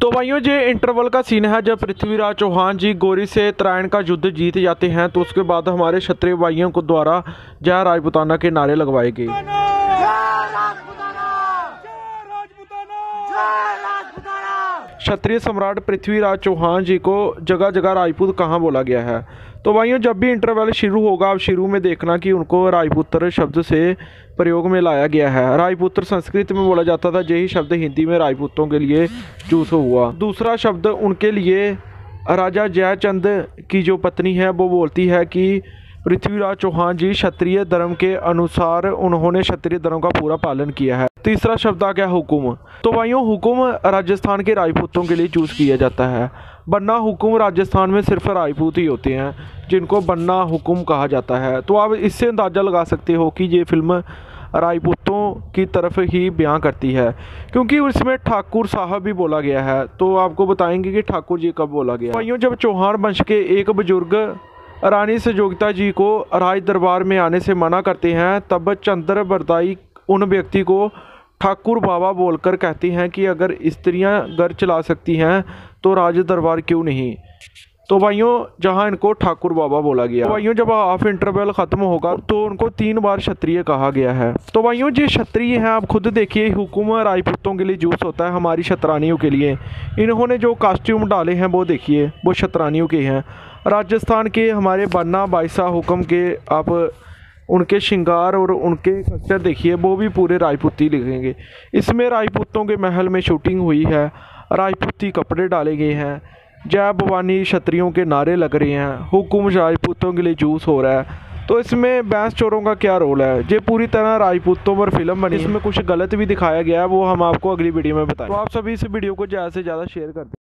तो भाइयों, ये इंटरवल का सीन है जब पृथ्वीराज चौहान जी गोरी से त्रायण का युद्ध जीत जाते हैं तो उसके बाद हमारे क्षत्रिय भाइयों को द्वारा जय राजपुताना के नारे लगवाए गए। क्षत्रिय सम्राट पृथ्वीराज चौहान जी को जगह जगह राजपूत कहाँ बोला गया है? तो भाइयों, जब भी इंटरवल शुरू होगा, अब शुरू में देखना कि उनको राजपुत्र शब्द से प्रयोग में लाया गया है। राजपुत्र संस्कृत में बोला जाता था यही शब्द हिंदी में राजपूतों के लिए चूस हुआ। दूसरा शब्द उनके लिए, राजा जयचंद की जो पत्नी है, वो बोलती है कि पृथ्वीराज चौहान जी क्षत्रिय धर्म के अनुसार उन्होंने क्षत्रिय धर्म का पूरा पालन किया है। तीसरा शब्द आ गया हुकुम। तो भाइयों, हुकुम राजस्थान के राजपूतों के लिए चूज़ किया जाता है। बन्ना हुकुम राजस्थान में सिर्फ़ राजपूत ही होते हैं, जिनको बन्ना हुकुम कहा जाता है। तो आप इससे अंदाज़ा लगा सकते हो कि ये फ़िल्म राजपूतों की तरफ़ ही बयां करती है, क्योंकि उसमें ठाकुर साहब भी बोला गया है। तो आपको बताएँगे कि ठाकुर जी कब बोला गया? भाइयों, जब चौहान वंश के एक बुज़ुर्ग रानी सहयोगिता जी को राज दरबार में आने से मना करते हैं, तब चंद्र बरदाई उन व्यक्ति को ठाकुर बाबा बोलकर कहती हैं कि अगर स्त्रियाँ घर चला सकती हैं तो राज दरबार क्यों नहीं? तो भाइयों, जहाँ इनको ठाकुर बाबा बोला गया। तो भाइयों, जब हाफ़ इंटरवल ख़त्म होगा तो उनको तीन बार क्षत्रिय कहा गया है। तो भाइयों, जो क्षत्रिय हैं, आप खुद देखिए, हुकुम राजपूतों के लिए जूस होता है हमारी शतरानियों के लिए। इन्होंने जो कास्ट्यूम डाले हैं, वो देखिए, वो शतरानियों के हैं। राजस्थान के हमारे बन्ना बाइसा हुक्म के आप उनके श्रृंगार और उनके कल्चर देखिए, वो भी पूरे राजपूती लिखेंगे। इसमें राजपूतों के महल में शूटिंग हुई है। राजपूती कपड़े डाले गए हैं। जय भवानी क्षत्रियों के नारे लग रहे हैं। हुकुम राजपूतों के लिए जूस हो रहा है। तो इसमें बैंस चोरों का क्या रोल है? ये पूरी तरह राजपूतों पर फ़िल्म बनी। इसमें कुछ गलत भी दिखाया गया है वो हम आपको अगली वीडियो में बताएँ तो आप सभी इस वीडियो को ज़्यादा से ज़्यादा शेयर कर दें।